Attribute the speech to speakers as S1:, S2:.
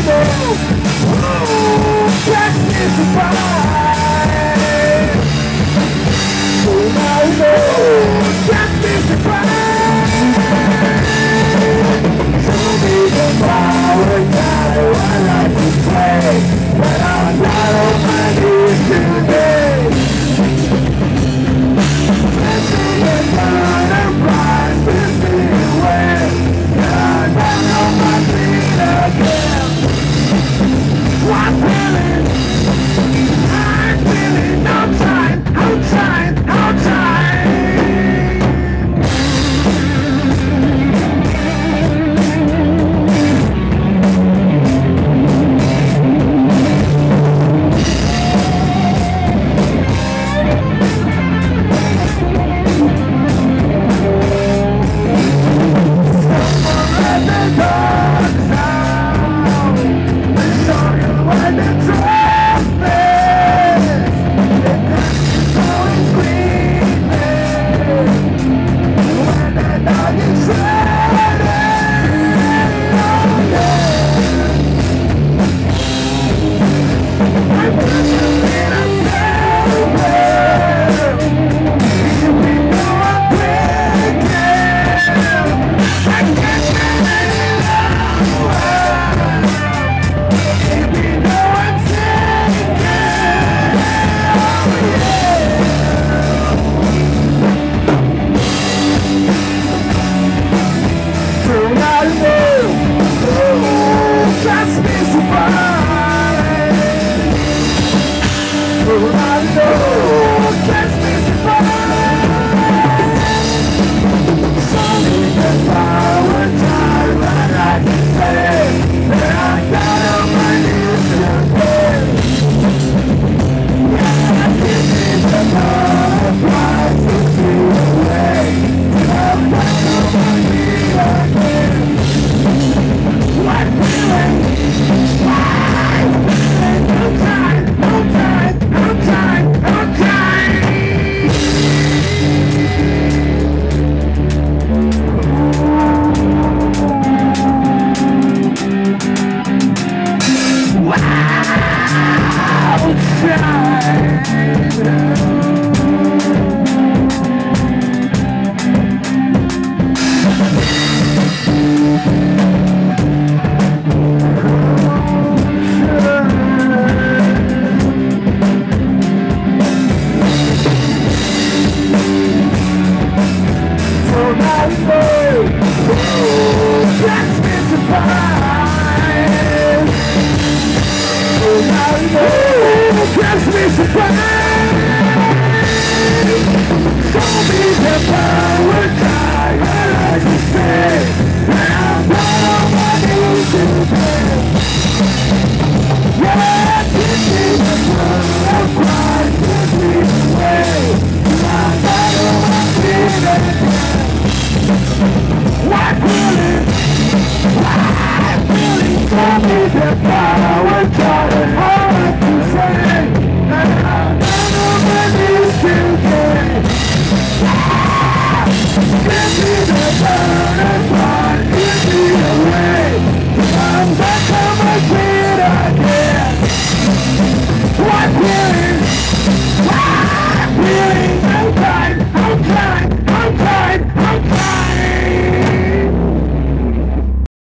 S1: Oh, Ooh, is a. time Revolution!